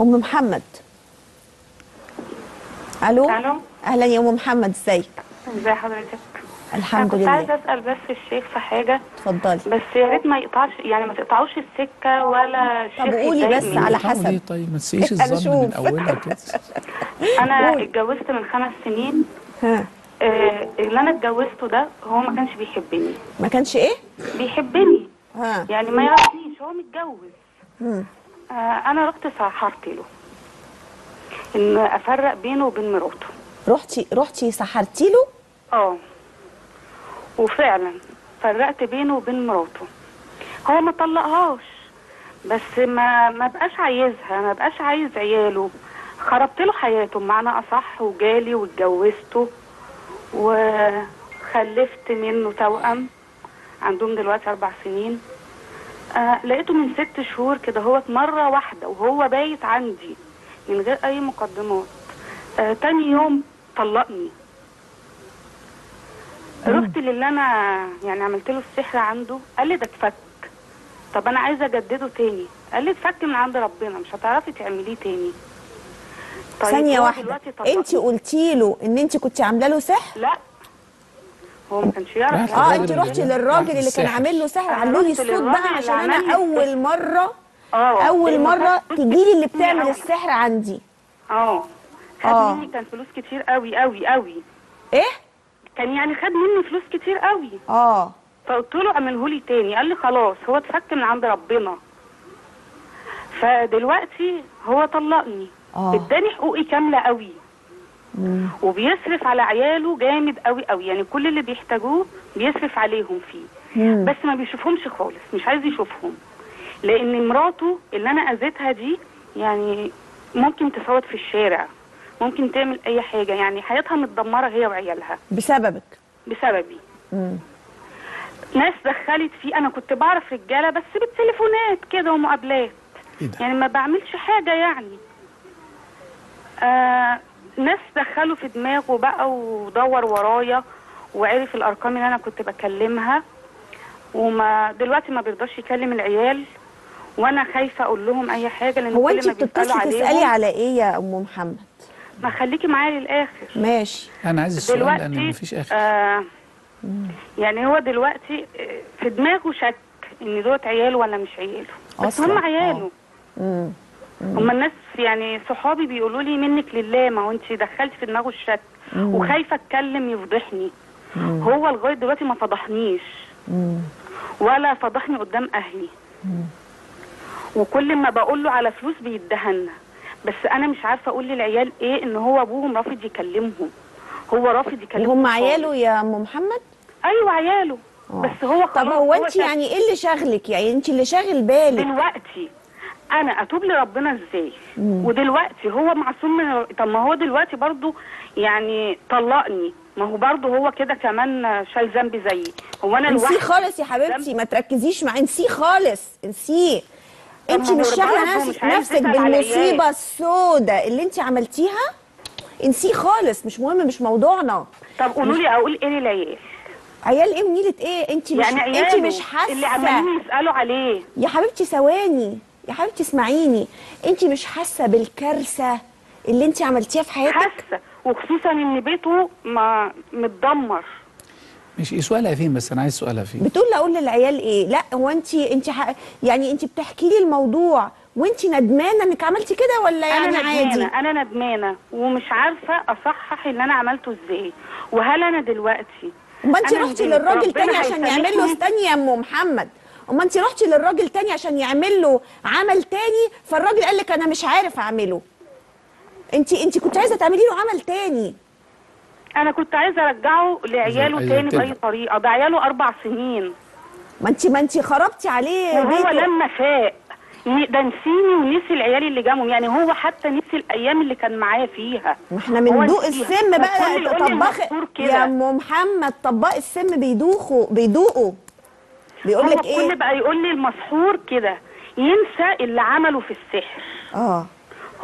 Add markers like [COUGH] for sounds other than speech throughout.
أم محمد. ألو؟ ألو؟ أهلا يا أم محمد إزيك؟ ازي حضرتك؟ الحمد أنا كنت عايزة لله أسأل بس الشيخ في حاجة. اتفضلي. بس يا ريت ما يقطعش يعني ما تقطعوش السكة ولا الشيخ طب قولي بس مني. على حسب. ليه طيب ما أنا الظن من. أولها كده. [LAUGHS] أنا. اتجوزت من خمس سنين. ها. آه اللي أنا اتجوزته ده هو ما كانش بيحبني. ما كانش إيه؟ بيحبني. ها. يعني ما يعرفنيش هو متجوز. أنا رحت سحرت له. إن أفرق بينه وبين مراته. رحتي رحتي سحرتي له؟ آه. وفعلا فرقت بينه وبين مراته. هو ما طلقهاش بس ما ما بقاش عايزها ما بقاش عايز عياله. خربت له حياته بمعنى أصح وجالي واتجوزته وخلفت منه توأم. عندهم دلوقتي أربع سنين. آه لقيته من ست شهور كده هو مرة واحدة وهو بايت عندي من غير أي مقدمات. آه تاني يوم طلقني. رحت للي أنا يعني عملت له السحر عنده قال لي ده اتفك. طب أنا عايزة أجدده تاني. قال لي اتفك من عند ربنا مش هتعرفي تعمليه تاني. طيب ثانية هو واحدة. دلوقتي طلقني. انت قلتي له إن انت كنت عاملة له سحر؟ لا. هو ما كانش يعرف راحت آه انت رحتي للراجل اللي كان. عامل له سحر علوا لي الصوت بقى عشان أنا أول. مرة آه أول مرة تجي لي اللي بتعمل. السحر عندي. آه. خد آه. مني كان فلوس كتير قوي قوي قوي. إيه؟ كان يعني خد مني فلوس كتير قوي. آه. فقلت له اعمله لي تاني. قال لي خلاص هو اتفك من عند ربنا. فدلوقتي هو طلقني. آه. اداني حقوقي كاملة قوي. وبيصرف على عياله جامد قوي قوي. يعني كل اللي بيحتاجوه بيصرف عليهم فيه. مم. بس ما بيشوفهمش خالص مش عايز يشوفهم. لأن مراته اللي أنا أذيتها دي يعني ممكن تصوت في الشارع ممكن تعمل أي حاجة. يعني حياتها متدمرة هي وعيالها. بسببك؟ بسببي. مم. ناس دخلت فيه أنا كنت بعرف رجالة بس بالتليفونات كده ومقابلات. ده؟ يعني ما بعملش حاجة يعني. آه ناس دخلوا في دماغه بقى ودور ورايا وعرف الأرقام اللي أنا كنت بكلمها وما دلوقتي ما بيرضاش يكلم العيال وأنا خايفة أقول لهم أي حاجة لأن هو انت بتتصلي تسألي على إيه يا أم محمد؟ ما خليكي معايا للآخر. ماشي. أنا عايز السؤال لأن مفيش آخر. آه يعني هو دلوقتي آه، في دماغه شك إن دوت عياله ولا مش عياله. بس هم عياله. مم. هم الناس يعني صحابي بيقولوا لي منك لله ما هو انت دخلتي في دماغه الشك. وخايفة اتكلم يفضحني. هو لغاية دلوقتي ما فضحنيش. مم. ولا فضحني قدام أهلي. وكل ما بقول له على فلوس بيدهنا بس أنا مش عارفة أقول للعيال إيه إن هو أبوهم رافض يكلمهم. هو رافض يكلمهم خالص. عياله يا أم محمد؟ أيوه عياله. آه. بس هو طب خلاص هو انت يعني إيه اللي شاغلك؟ يعني انت اللي شاغل بالك؟ دلوقتي. أنا أتوب لربنا إزاي؟ ودلوقتي هو معصوم من طب ما هو دلوقتي برضو يعني طلقني. ما هو برضو هو كده كمان شال ذنبي زيي. هو أنا انسيه لوحدي خالص يا حبيبتي. ما تركزيش معاه انسيه خالص. انسيه. انت مش برضه عايز نفسك بالمصيبة. السوداء اللي انت عملتيها؟ انسيه خالص. مش مهم مش موضوعنا. طب قولوا لي أقول إيه للعيال عيال إيه ونيله إيه؟ انت مش يعني انت مش اللي حاسه عمالين يسألوا عليه. يا حبيبتي ثواني. يا حبيبتي اسمعيني انت مش حاسة بالكارثة اللي انت عملتيها في حياتك؟ حاسة وخصوصا إن بيته ما متدمر. مش إيه سؤالها فين بس؟ أنا عايز سؤالها فين؟ بتقول أقول للعيال إيه؟ لأ هو انت انت ح... يعني انت بتحكي لي الموضوع وانت ندمانة إنك عملتي كده ولا يعني أنا عادي؟ ندمانه أنا ندمانة ومش عارفة أصحح اللي أنا عملته إزاي. وهل أنا دلوقتي اما انت أنا رحتي. للراجل تاني عشان يعمل له؟ استني يا ام محمد؟ اما انت رحتي للراجل تاني عشان يعمل له عمل تاني؟ فالراجل قال لك أنا مش عارف أعمله. انت انت كنت عايزة تعملي له عمل تاني. أنا كنت عايزة أرجعه لعياله عايزة تاني. بأي طريقة ده عياله أربع سنين. ما انت ما انت خربتي عليه وهو بيته. لما فاق ده نسيني ونسي العيال اللي جابهم. يعني هو حتى نسي الأيام اللي كان معايا فيها. ما إحنا بندوق نسيها. السم بقى كده. يا أم محمد طباق السم بيدوخوا بيدوقوا بيقول لك الكل إيه؟ بقى يقول لي المسحور كده ينسى اللي عمله في السحر. آه.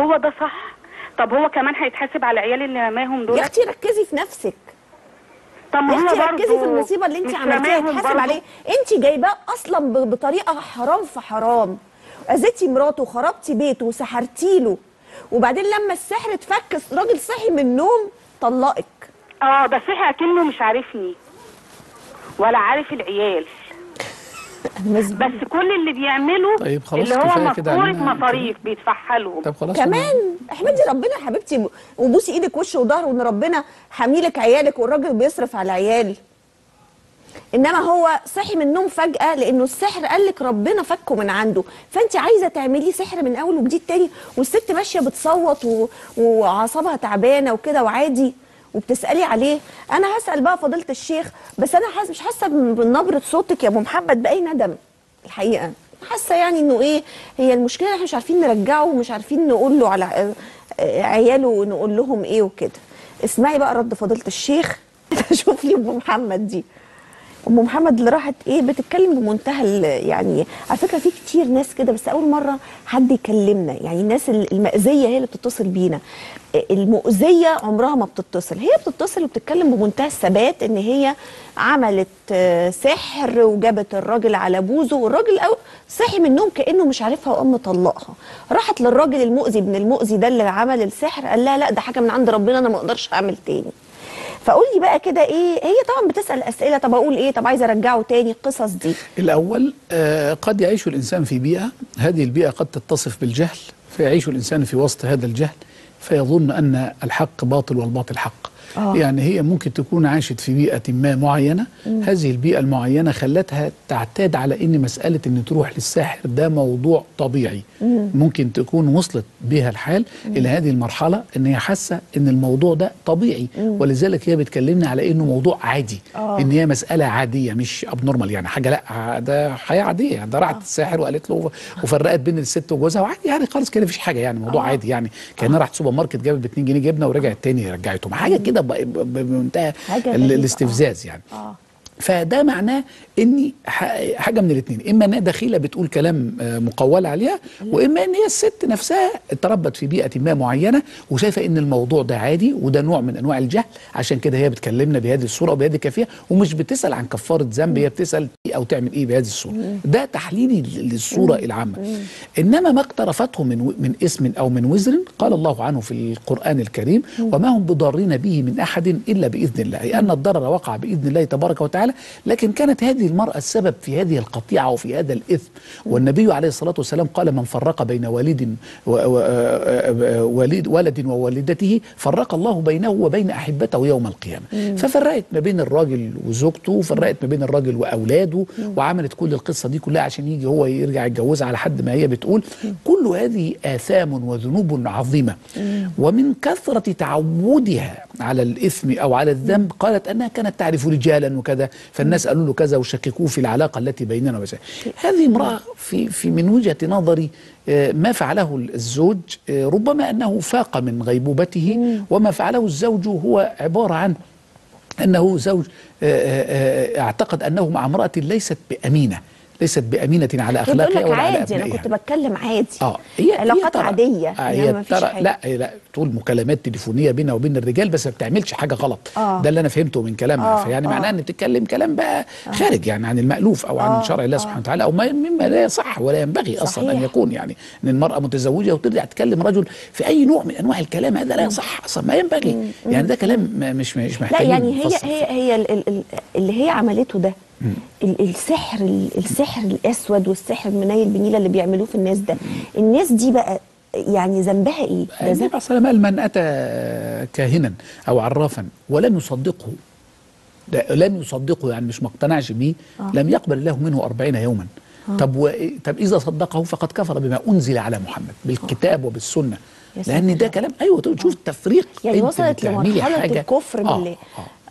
هو ده صح؟ طب هو كمان هيتحاسب على العيال اللي رماهم دول؟ يا أختي ركزي في نفسك. طب ما هو ركزي في المصيبة اللي انت عملتيها يتحاسب. عليه. انت جايباه أصلا بطريقة حرام في حرام. أذيتي مراته وخربتي بيته وسحرتي له. وبعدين لما السحر اتفك الراجل صحي من النوم طلقك. آه ده صحي أكنه مش عارفني. ولا عارف العيال. [LAUGHS] بس كل اللي بيعمله طيب خلاص اللي هو علينا. مصاريف بيدفعها لهم طب خلاص كمان احمدي ربنا يا حبيبتي وبوسي إيدك وش وظهر وان ربنا حاميلك عيالك والراجل بيصرف على عيال انما هو صحي من النوم فجأة لأنه السحر قال لك ربنا فكه من عنده. فانت عايزة تعملي سحر من أول وجديد تاني والست ماشية بتصوت و... وأعصابها تعبانة وكده وعادي. وبتسالي عليه أنا هسأل بقى فضيلة الشيخ بس أنا حاسه مش حاسة من نبره صوتك يا أبو محمد بأي ندم. الحقيقة حاسة يعني إنه إيه هي المشكلة إحنا مش عارفين نرجعه ومش عارفين نقول له على عياله نقول لهم إيه وكده. اسمعي بقى رد فضيلة الشيخ. [LAUGHS] شوف لي ام محمد دي. أم محمد اللي راحت إيه بتتكلم بمنتهى يعني على فكرة في كتير ناس كده بس أول مرة حد يكلمنا. يعني الناس ال- المأذية هي اللي بتتصل بينا. المؤذية عمرها ما بتتصل. هي بتتصل وبتتكلم بمنتهى الثبات إن هي عملت آه، سحر وجابت الراجل على بوزه والراجل صحي من النوم كأنه مش عارفها وقام مطلقها راحت للراجل المؤذي ابن المؤذي ده اللي عمل السحر قال لها لا ده حاجة من عند ربنا أنا ما أقدرش أعمل تاني. فقول لي بقى كده إيه هي طبعا بتسأل أسئلة طب أقول إيه؟ طب عايزه أرجعه تاني القصص دي. الأول آه، قد يعيش الإنسان في بيئة هذه البيئة قد تتصف بالجهل فيعيش الإنسان في وسط هذا الجهل فيظن أن الحق باطل والباطل حق. آه. يعني هي ممكن تكون عاشت في بيئة ما معينة. هذه البيئة المعينة خلتها تعتاد على أن مسألة أن تروح للساحر ده موضوع طبيعي. ممكن تكون وصلت بها الحال إلى هذه المرحلة أن هي حاسة أن الموضوع ده طبيعي. ولذلك هي بتكلمنا على أنه موضوع عادي. آه. إن هي مسألة عادية مش abnormal يعني حاجة لأ ده حياة عادية. ده راحت الساحر وقالت له وفرقت بين الست وجوزها وعادي يعني خالص كده مفيش حاجة يعني موضوع آه. عادي. يعني كأنها راحت سوبر ماركت جابت ب 2 جنيه جبنة ورجعت تاني رجعتهم. كده. ب- بمنتهى. الاستفزاز يعني آه فده معناه إني حاجة من الاثنين إما انها دخيلة بتقول كلام آه، مقول عليها وإما إن هي الست نفسها اتربت في بيئة ما معينة وشايفة إن الموضوع ده عادي وده نوع من أنواع الجهل. عشان كده هي بتكلمنا بهذه الصورة وبهذه الكيفية ومش بتسأل عن كفارة ذنب هي بتسأل إيه أو تعمل إيه بهذه الصورة. ده تحليلي للصورة العامة. إنما ما اقترفته من من اسم أو من وزر قال الله عنه في القرآن الكريم وما هم بضارين به من أحد إلا بإذن الله لأن الضرر وقع بإذن الله تبارك وتعالى. لكن كانت هذه المرأة السبب في هذه القطيعة وفي هذا الإثم. والنبي عليه الصلاة والسلام قال من فرق بين والد و و آه، ولد ووالدته فرق الله بينه وبين أحبته يوم القيامة. ففرقت ما بين الراجل وزوجته وفرقت ما بين الراجل وأولاده وعملت كل القصة دي كلها عشان يجي هو يرجع يتجوزها على حد ما هي بتقول. كل هذه آثام وذنوب عظيمة. ومن كثرة تعودها على الإثم أو على الذنب قالت أنها كانت تعرف رجالا وكذا فالناس قالوا له كذا وشككوه في العلاقة التي بيننا وبين هذه امرأة في في من وجهة نظري آه، ما فعله الزوج آه، ربما أنه فاق من غيبوبته وما فعله الزوج هو عبارة عن أنه زوج آه، أعتقد أنه مع امرأة ليست بأمينة. ليست بأمينة على اخلاقها ولا على عادي أنا كنت بتكلم عادي. آه هي علاقات عادية آه يعني هي ما فيش ترى حاجة. لا هي لا تقول مكالمات تليفونية بينها وبين الرجال بس ما بتعملش حاجة غلط. آه. ده اللي أنا فهمته من كلامها. آه، فيعني آه. معناه إن بتتكلم كلام بقى خارج يعني عن المألوف أو عن آه، شرع الله آه. سبحانه وتعالى أو ما مما لا يصح ولا ينبغي أصلا أن صحيح. يكون. يعني إن المرأة متزوجة وترجع تكلم رجل في أي نوع من أنواع الكلام هذا لا يصح أصلا ما ينبغي. يعني ده كلام مش مش لا محتاج يعني هي هي هي ال- ال- ال- اللي هي عملته ده السحر ال- السحر الأسود والسحر المنيل بنيلة اللي بيعملوه في الناس ده. الناس دي بقى يعني ذنبها إيه؟ النبي عليه والسلام قال من أتى كاهنا أو عرافا ولم يصدقه. لم يصدقه يعني مش مقتنعش بيه لم يقبل الله منه أربعين يوما. طب و... طب إذا صدقه فقد كفر بما أنزل على محمد بالكتاب وبالسنة. يا لأن ده. كلام أيوه شوف التفريق يعني أنت وصلت لمرحلة الكفر آه بالله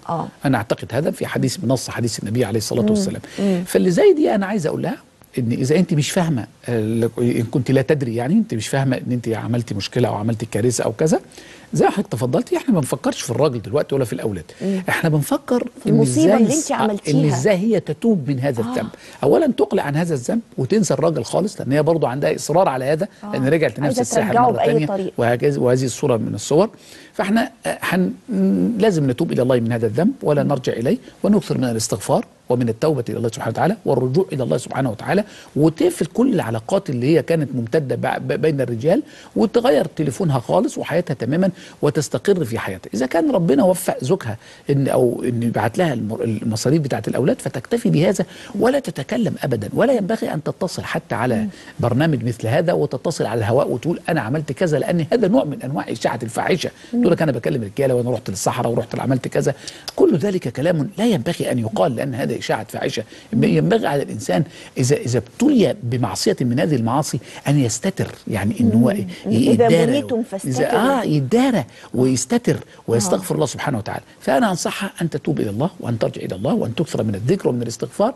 آه. أنا أعتقد هذا في حديث بنص حديث النبي عليه الصلاة والسلام. فاللي زي دي أنا عايز أقول لها إن إذا أنت مش فاهمة آه، إن كنت لا تدري يعني أنت مش فاهمة إن أنت عملتي مشكلة أو عملتي كارثة أو كذا زي ما حضرتك تفضلتي إحنا ما بنفكرش في الراجل دلوقتي ولا في الأولاد. إحنا بنفكر في إزاي اللي أنت عملتيها. إن إزاي هي تتوب من هذا الذنب. اولا تقلع عن هذا الذنب وتنسى الراجل خالص لأن هي برضه عندها إصرار على هذا لأن رجعت لنفس ترجعه مرة ثانية وهذه الصورة من الصور. فإحنا آه، حن لازم نتوب إلى الله من هذا الذنب ولا نرجع إليه ونكثر من الاستغفار ومن التوبة إلى الله سبحانه وتعالى والرجوع إلى الله سبحانه وتعالى وتقفل كل العلاقات اللي هي كانت ممتدة بين الرجال وتغير تليفونها خالص وحياتها تماما وتستقر في حياتها. إذا كان ربنا وفق زوجها إن أو إن يبعت لها المصاريف بتاعت الأولاد فتكتفي بهذا ولا تتكلم ابدا ولا ينبغي أن تتصل حتى على برنامج مثل هذا وتتصل على الهواء وتقول أنا عملت كذا لأن هذا نوع من أنواع إشاعة الفاحشة. تقول لك أنا بكلم رجاله وأنا رحت للصحراء ورحت عملت كذا. كل ذلك كلام لا ينبغي أن يقال لأن هذا إشاعة فاحشة. ينبغي على الإنسان إذا إذا ابتلي بمعصية من هذه المعاصي أن يستتر يعني إن هو بليتم إذا- فاستتروا. آه يدارى ويستتر ويستغفر الله سبحانه وتعالى. فأنا أنصحها أن تتوب إلى الله وأن ترجع إلى الله وأن تكثر من الذكر ومن الاستغفار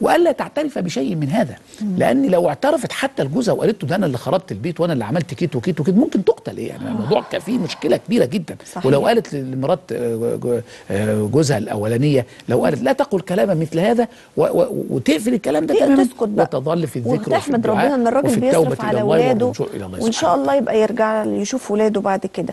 وألا تعترف بشيء من هذا. لأن لو اعترفت حتى لجوزها وقالت له ده أنا اللي خربت البيت وأنا اللي عملت كيت وكيت وكيت ممكن تقتل إيه يعني الموضوع كان فيه مشكلة كبيرة جدا. صحيح. ولو قالت لمرات آه، جو- آه، جوزها الأولانية لو قالت لا تقل كلاما مثل هذا وتقفل الكلام ده تسكت تماما بقى. وتظل في الذكر وفي الدعاء ربنا إن الراجل بيصرف إلى على اولاده إلى وإن شاء الله يبقى يرجع يشوف ولاده بعد كده.